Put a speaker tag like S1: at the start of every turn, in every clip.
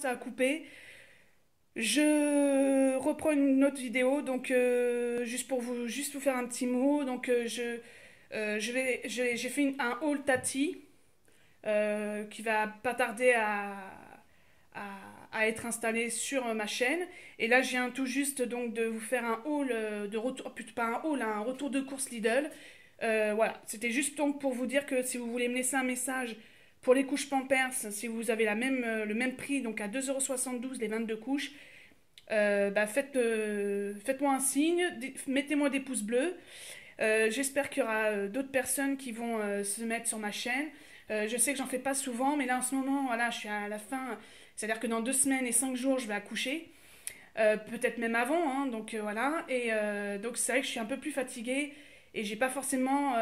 S1: ça a coupé. Je reprends une autre vidéo, donc euh, juste pour vous, juste vous faire un petit mot. Donc euh, je, euh, je vais, j'ai fait un haul Tati qui va pas tarder à, à, être installé sur ma chaîne. Et là, je viens tout juste donc de vous faire un haul de retour, pas un haul, un retour de course Lidl. voilà, c'était juste donc pour vous dire que si vous voulez me laisser un message pour les couches Pampers, si vous avez euh, le même prix, donc à 2,72€ les 22 couches, euh, bah euh, faites-moi un signe, mettez-moi des pouces bleus. J'espère qu'il y aura d'autres personnes qui vont se mettre sur ma chaîne. je sais que j'en fais pas souvent, mais là en ce moment, voilà, je suis à la fin. C'est-à-dire que dans deux semaines et cinq jours, je vais accoucher. Peut-être même avant, hein, donc voilà. Et donc c'est vrai que je suis un peu plus fatiguée et j'ai pas forcément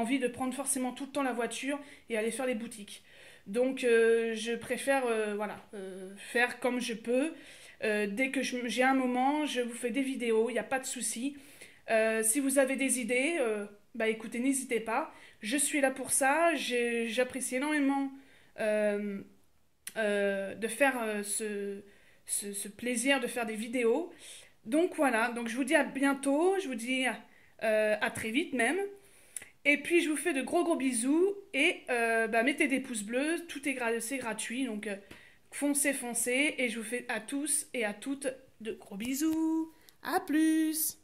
S1: envie de prendre forcément tout le temps la voiture et aller faire les boutiques. Donc euh, je préfère euh, voilà, euh, faire comme je peux. dès que j'ai un moment, je vous fais des vidéos, il n'y a pas de souci. si vous avez des idées, bah écoutez, n'hésitez pas. Je suis là pour ça. J'apprécie énormément de faire ce, ce, ce, plaisir de faire des vidéos. Donc voilà, donc je vous dis à bientôt, je vous dis à très vite même. Et puis je vous fais de gros gros bisous et euh, bah, mettez des pouces bleus, tout est gratuit, donc euh, foncez, foncez et je vous fais à tous et à toutes de gros bisous. À plus